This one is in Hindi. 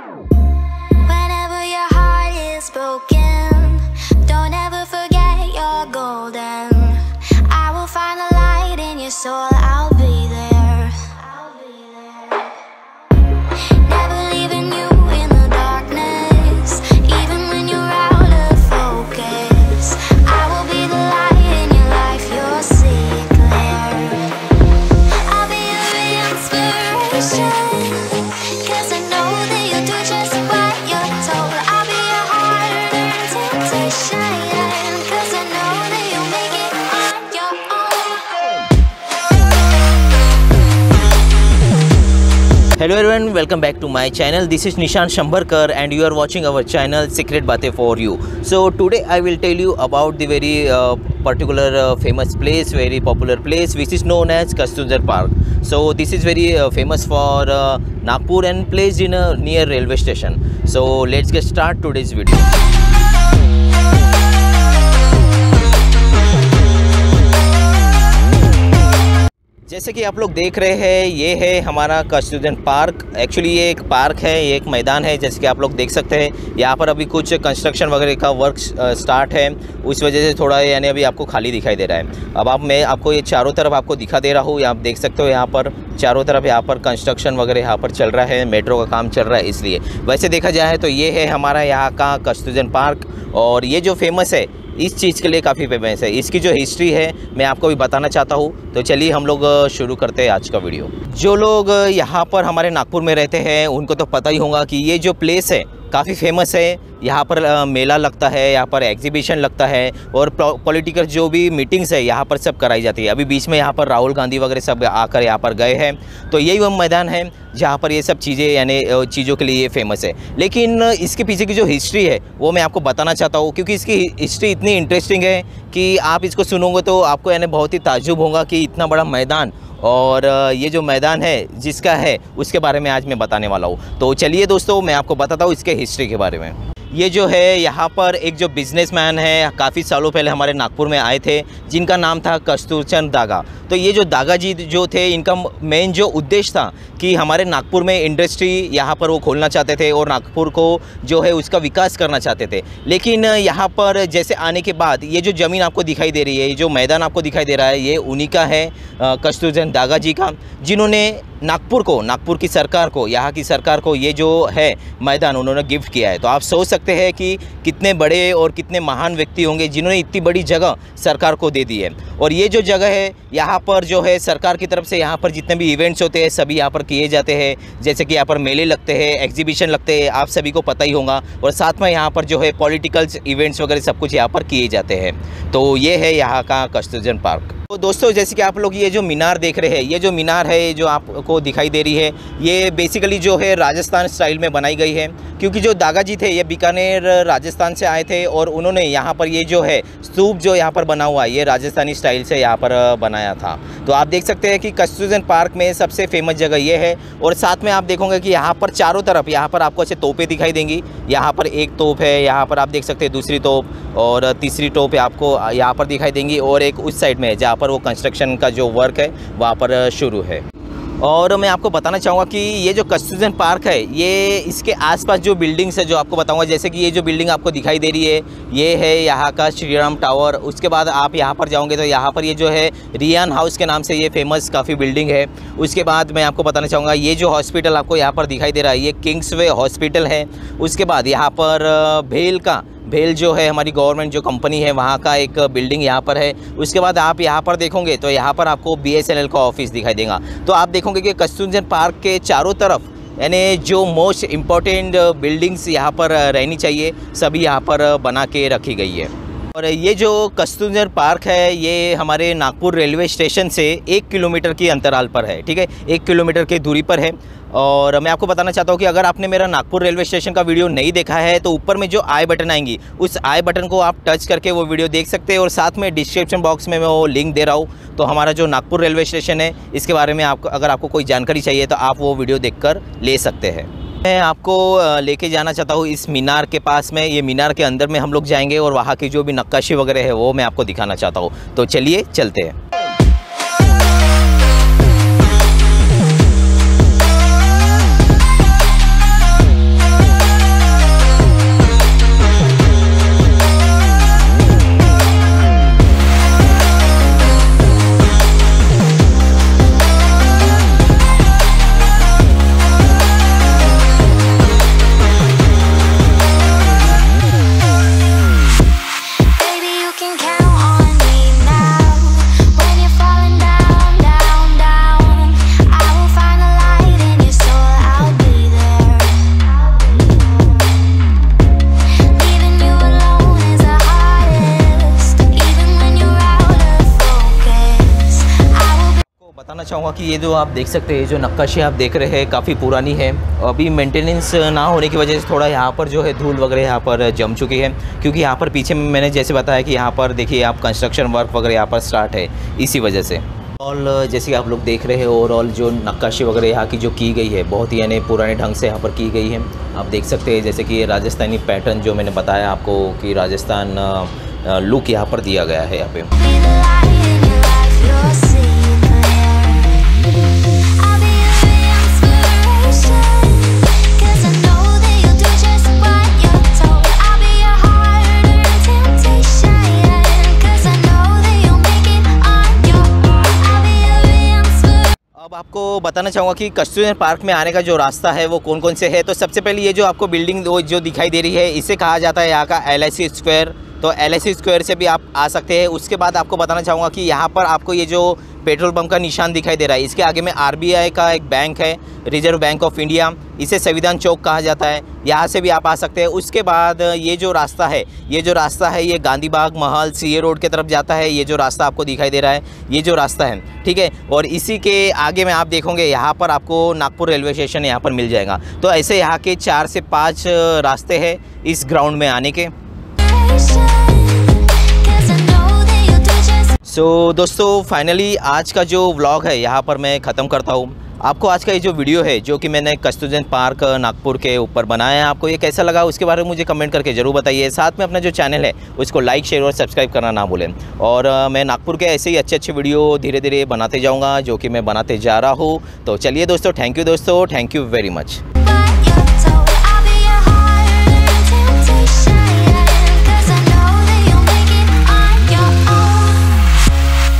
Whenever your heart is broken, Hello everyone, welcome back to my channel. This is Nishan Shambarkar and you are watching our channel Secret Bate for you. So today I will tell you about the very uh, particular uh, famous place, very popular place which is known as Kasturjar Park. So this is very uh, famous for uh, Nagpur and placed in a near railway station. So let's get start today's video. जैसे कि आप लोग देख रहे हैं, ये है हमारा कस्टूडेंट पार्क एक्चुअली ये एक पार्क है, ये एक मैदान है, जैसे कि आप लोग देख सकते हैं। यहाँ पर अभी कुछ कंस्ट्रक्शन वगैरह का वर्क स्टार्ट है। उस वजह से थोड़ा यानी अभी आपको खाली दिखाई दे रहा है। अब आप, मैं आपको ये चारों तरफ़ आपको दिखा दे रहा हूँ। आप देख सकते हो यहाँ पर, चारों तरफ़ यहाँ पर कंस्ट्रक्शन वगैरह यहाँ पर चल रहा है। मेट्रो का काम चल रहा है इसलिए। वैसे देखा जाए तो ये है हमारा यहाँ का कस्तूजन पार्क और ये जो फ़ेमस है इस चीज़ के लिए काफ़ी फ़ेमस है। इसकी जो हिस्ट्री है, मैं आपको भी बताना चाहता हूँ। तो चलिए हम लोग शुरू करते हैं आज का वीडियो जो लोग यहाँ पर हमारे नागपुर में रहते हैं, उनको तो पता ही होगा कि ये जो प्लेस है काफ़ी फ़ेमस है। यहाँ पर मेला लगता है, यहाँ पर एग्जीबिशन लगता है और पॉलिटिकल जो भी मीटिंग्स है, यहाँ पर सब कराई जाती है। अभी बीच में यहाँ पर राहुल गांधी वगैरह सब आकर यहाँ पर गए हैं। तो यही वो मैदान है जहाँ पर ये सब चीज़ें, यानी चीज़ों के लिए फ़ेमस है। लेकिन इसके पीछे की जो हिस्ट्री है, वो मैं आपको बताना चाहता हूँ, क्योंकि इसकी हिस्ट्री इतनी इंटरेस्टिंग है कि आप इसको सुनोगे तो आपको, यानी, बहुत ही ताजुब होगा कि इतना बड़ा मैदान और ये जो मैदान है, जिसका है, उसके बारे में आज मैं बताने वाला हूँ। तो चलिए दोस्तों, मैं आपको बताता हूँ इसके हिस्ट्री के बारे में। ये जो है, यहाँ पर एक जो बिजनेसमैन है, काफ़ी सालों पहले हमारे नागपुर में आए थे, जिनका नाम था कस्तूरचंद दागा। तो ये जो दागा जी जो थे, इनका मेन जो उद्देश्य था कि हमारे नागपुर में इंडस्ट्री यहाँ पर वो खोलना चाहते थे और नागपुर को जो है उसका विकास करना चाहते थे। लेकिन यहाँ पर जैसे आने के बाद ये जो ज़मीन आपको दिखाई दे रही है, ये जो मैदान आपको दिखाई दे रहा है, ये उन्हीं का है कस्तूरचंद दागा जी का, जिन्होंने नागपुर को, नागपुर की सरकार को, यहाँ की सरकार को ये जो है मैदान उन्होंने गिफ्ट किया है। तो आप सोच सकते हैं कि कितने बड़े और कितने महान व्यक्ति होंगे जिन्होंने इतनी बड़ी जगह सरकार को दे दी है। और ये जो जगह है, यहाँ पर जो है, सरकार की तरफ़ से यहाँ पर जितने भी इवेंट्स होते हैं, सभी यहाँ पर किए जाते हैं। जैसे कि यहाँ पर मेले लगते हैं एग्जीबिशन लगते हैं, आप सभी को पता ही होगा। और साथ में यहाँ पर जो है पॉलिटिकल्स इवेंट्स वगैरह सब कुछ यहाँ पर किए जाते हैं। तो ये है यहाँ का कस्तूरजन पार्क। तो दोस्तों, जैसे कि आप लोग ये जो मीनार देख रहे हैं, ये जो मीनार है, जो आपको दिखाई दे रही है, ये बेसिकली जो है, राजस्थान स्टाइल में बनाई गई है। क्योंकि जो दागा जी थे, ये बीकानेर, राजस्थान से आए थे और उन्होंने यहाँ पर ये जो है स्तूप जो यहाँ पर बना हुआ है, ये राजस्थानी स्टाइल से यहाँ पर बनाया था। तो आप देख सकते हैं कि कस्तूरजन पार्क में सबसे फ़ेमस जगह ये है और साथ में आप देखोगे कि यहाँ पर चारों तरफ़, यहाँ पर आपको अच्छे तोपें दिखाई देंगी। यहाँ पर एक तोप है, यहाँ पर आप देख सकते हैं दूसरी तोप और तीसरी टोप आपको यहाँ पर दिखाई देंगी और एक उस साइड में है, जहाँ पर वो कंस्ट्रक्शन का जो वर्क है, वहाँ पर शुरू है। और मैं आपको बताना चाहूँगा कि ये जो कस्तूरजन पार्क है, ये इसके आसपास जो बिल्डिंग्स है जो आपको बताऊँगा, जैसे कि ये जो बिल्डिंग आपको दिखाई दे रही है, ये है यहाँ का श्री राम टावर। उसके बाद आप यहाँ पर जाओगे तो यहाँ पर ये जो है रियान हाउस के नाम से ये फ़ेमस काफ़ी बिल्डिंग है। उसके बाद मैं आपको बताना चाहूँगा, ये जो हॉस्पिटल आपको यहाँ पर दिखाई दे रहा है, ये किंग्स हॉस्पिटल है। उसके बाद यहाँ पर भेल का भेल जो है, हमारी गवर्नमेंट जो कंपनी है, वहाँ का एक बिल्डिंग यहाँ पर है। उसके बाद आप यहाँ पर देखोगे तो यहाँ पर आपको बी का ऑफ़िस दिखाई देगा। तो आप देखोगे कि कस्तूरजन पार्क के चारों तरफ़, यानी जो मोस्ट इंपॉर्टेंट बिल्डिंग्स यहाँ पर रहनी चाहिए, सभी यहाँ पर बना के रखी गई है। और ये जो कस्तूरजन पार्क है, ये हमारे नागपुर रेलवे स्टेशन से एक किलोमीटर की अंतराल पर है, ठीक है? एक किलोमीटर की दूरी पर है। और मैं आपको बताना चाहता हूँ कि अगर आपने मेरा नागपुर रेलवे स्टेशन का वीडियो नहीं देखा है तो ऊपर में जो आई बटन आएँगी, उस आई बटन को आप टच करके वो वीडियो देख सकते हैं और साथ में डिस्क्रिप्शन बॉक्स में मैं वो लिंक दे रहा हूँ। तो हमारा जो नागपुर रेलवे स्टेशन है, इसके बारे में आपको, अगर आपको कोई जानकारी चाहिए तो आप वो वीडियो देख ले सकते हैं। मैं आपको लेके जाना चाहता हूँ इस मीनार के पास में। ये मीनार के अंदर में हम लोग जाएँगे और वहाँ की जो भी नक्काशी वगैरह है, वो मैं आपको दिखाना चाहता हूँ। तो चलिए, चलते हैं। चाहूँगा कि ये जो आप देख सकते हैं जो नक्काशी आप देख रहे हैं, काफ़ी पुरानी है। अभी मेंटेनेंस ना होने की वजह से थोड़ा यहाँ पर जो है धूल वगैरह यहाँ पर जम चुकी है, क्योंकि यहाँ पर पीछे मैंने जैसे बताया कि यहाँ पर देखिए आप कंस्ट्रक्शन वर्क वगैरह यहाँ पर स्टार्ट है, इसी वजह से। और जैसे कि आप लोग देख रहे हैं ओवरऑल जो नक्काशी वगैरह यहाँ की जो की गई है, बहुत ही यानी पुराने ढंग से यहाँ पर की गई है। आप देख सकते हैं, जैसे कि राजस्थानी पैटर्न जो मैंने बताया आपको कि राजस्थान लुक यहाँ पर दिया गया है यहाँ पे। बताना चाहूँगा कि कस्तूर पार्क में आने का जो रास्ता है, वो कौन कौन से है? तो सबसे पहले ये जो आपको बिल्डिंग जो दिखाई दे रही है, इसे कहा जाता है यहाँ का एल स्क्वायर तो एल स्क्वायर से भी आप आ सकते हैं। उसके बाद आपको बताना चाहूँगा कि यहाँ पर आपको ये जो पेट्रोल पंप का निशान दिखाई दे रहा है। इसके आगे में आरबीआई का एक बैंक है रिज़र्व बैंक ऑफ़ इंडिया इसे संविधान चौक कहा जाता है। यहाँ से भी आप आ सकते हैं। उसके बाद ये जो रास्ता है, ये जो रास्ता है, ये गांधी बाग महल सी रोड की तरफ़ जाता है। ये जो रास्ता आपको दिखाई दे रहा है, ये जो रास्ता है, ठीक है? और इसी के आगे में आप देखोगे, यहाँ पर आपको नागपुर रेलवे स्टेशन यहाँ पर मिल जाएगा। तो ऐसे यहाँ के चार से पाँच रास्ते हैं इस ग्राउंड में आने के। सो so, दोस्तों फाइनली आज का जो व्लॉग है यहाँ पर मैं ख़त्म करता हूँ। आपको आज का ये जो वीडियो है जो कि मैंने कस्तूरजन पार्क नागपुर के ऊपर बनाया है आपको ये कैसा लगा उसके बारे में मुझे कमेंट करके ज़रूर बताइए। साथ में अपना जो चैनल है उसको लाइक शेयर और सब्सक्राइब करना ना भूलें। और मैं नागपुर के ऐसे ही अच्छे अच्छे वीडियो धीरे धीरे बनाते जाऊँगा जो कि मैं बनाते जा रहा हूँ। तो चलिए दोस्तों थैंक यू दोस्तों थैंक यू वेरी मच